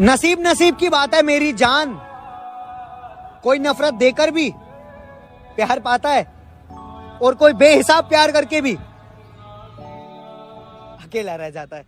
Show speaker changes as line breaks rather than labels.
नसीब नसीब की बात है, मेरी जान। कोई नफरत देकर भी प्यार पाता है, और कोई बेहिसाब प्यार करके भी अकेला रह जाता है।